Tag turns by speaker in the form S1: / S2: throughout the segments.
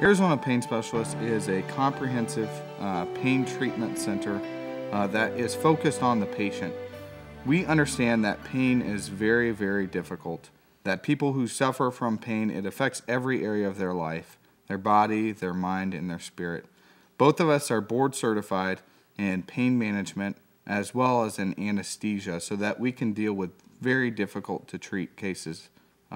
S1: Arizona Pain Specialist is a comprehensive uh, pain treatment center uh, that is focused on the patient. We understand that pain is very, very difficult, that people who suffer from pain, it affects every area of their life their body, their mind, and their spirit. Both of us are board certified in pain management as well as in anesthesia so that we can deal with very difficult to treat cases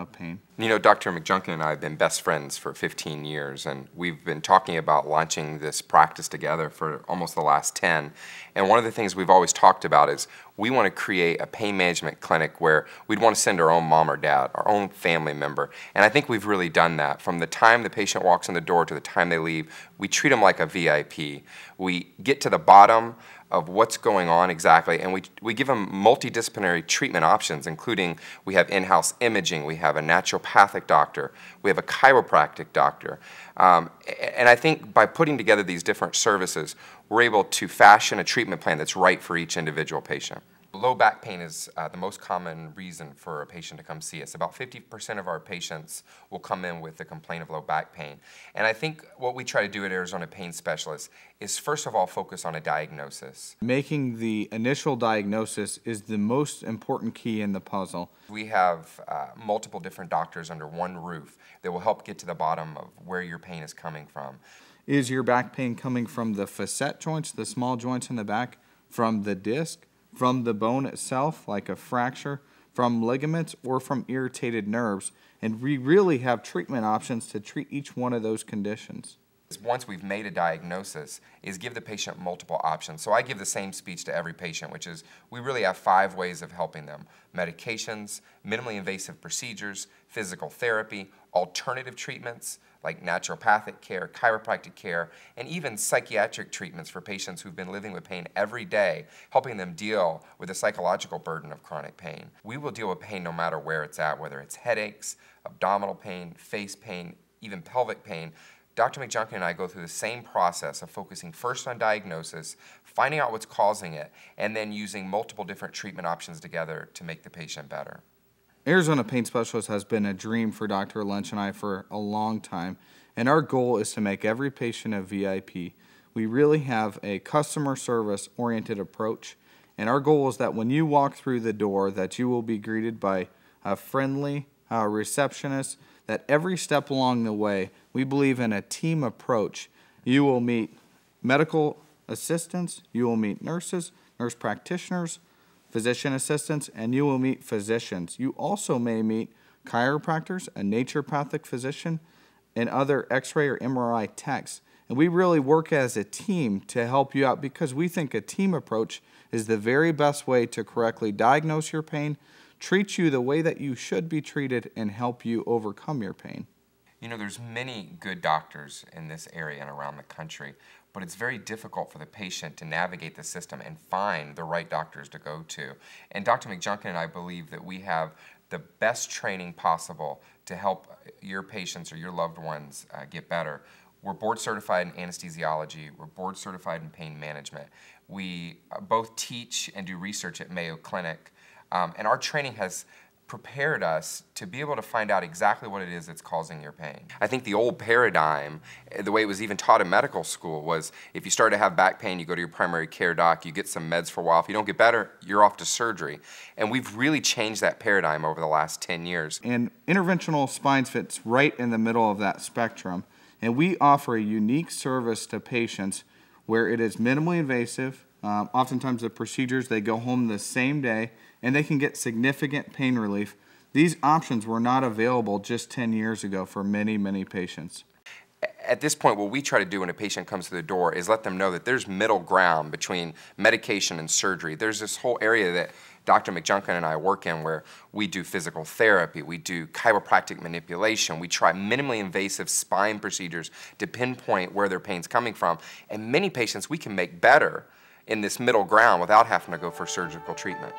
S1: of pain.
S2: You know, Dr. McJunkin and I have been best friends for 15 years, and we've been talking about launching this practice together for almost the last 10. And one of the things we've always talked about is we want to create a pain management clinic where we'd want to send our own mom or dad, our own family member. And I think we've really done that. From the time the patient walks in the door to the time they leave, we treat them like a VIP. We get to the bottom of what's going on exactly, and we, we give them multidisciplinary treatment options, including we have in-house imaging, we have a naturopathic doctor, we have a chiropractic doctor. Um, and I think by putting together these different services, we're able to fashion a treatment plan that's right for each individual patient. Low back pain is uh, the most common reason for a patient to come see us. About 50% of our patients will come in with a complaint of low back pain. And I think what we try to do at Arizona Pain Specialists is first of all focus on a diagnosis.
S1: Making the initial diagnosis is the most important key in the puzzle.
S2: We have uh, multiple different doctors under one roof that will help get to the bottom of where your pain is coming from.
S1: Is your back pain coming from the facet joints, the small joints in the back, from the disc, from the bone itself, like a fracture, from ligaments, or from irritated nerves. And we really have treatment options to treat each one of those conditions.
S2: Once we've made a diagnosis, is give the patient multiple options. So I give the same speech to every patient, which is we really have five ways of helping them. Medications, minimally invasive procedures, physical therapy, alternative treatments, like naturopathic care, chiropractic care, and even psychiatric treatments for patients who've been living with pain every day, helping them deal with the psychological burden of chronic pain. We will deal with pain no matter where it's at, whether it's headaches, abdominal pain, face pain, even pelvic pain. Dr. McJunkin and I go through the same process of focusing first on diagnosis, finding out what's causing it, and then using multiple different treatment options together to make the patient better.
S1: Arizona Pain Specialist has been a dream for Dr. Lynch and I for a long time, and our goal is to make every patient a VIP. We really have a customer service oriented approach, and our goal is that when you walk through the door that you will be greeted by a friendly uh, receptionist, that every step along the way, we believe in a team approach. You will meet medical assistants, you will meet nurses, nurse practitioners, physician assistants, and you will meet physicians. You also may meet chiropractors, a naturopathic physician, and other x ray or MRI techs. And we really work as a team to help you out because we think a team approach is the very best way to correctly diagnose your pain, treat you the way that you should be treated, and help you overcome your pain.
S2: You know, there's many good doctors in this area and around the country but it's very difficult for the patient to navigate the system and find the right doctors to go to. And Dr. McJunkin and I believe that we have the best training possible to help your patients or your loved ones uh, get better. We're board certified in anesthesiology, we're board certified in pain management. We uh, both teach and do research at Mayo Clinic, um, and our training has prepared us to be able to find out exactly what it is that's causing your pain. I think the old paradigm, eh, the way it was even taught in medical school, was if you start to have back pain, you go to your primary care doc, you get some meds for a while. If you don't get better, you're off to surgery. And we've really changed that paradigm over the last 10 years.
S1: And interventional spine fits right in the middle of that spectrum. And we offer a unique service to patients where it is minimally invasive. Um, oftentimes, the procedures they go home the same day and they can get significant pain relief. These options were not available just 10 years ago for many, many patients.
S2: At this point, what we try to do when a patient comes to the door is let them know that there's middle ground between medication and surgery. There's this whole area that Dr. McJunkin and I work in where we do physical therapy, we do chiropractic manipulation, we try minimally invasive spine procedures to pinpoint where their pain's coming from. And many patients we can make better in this middle ground without having to go for surgical treatment.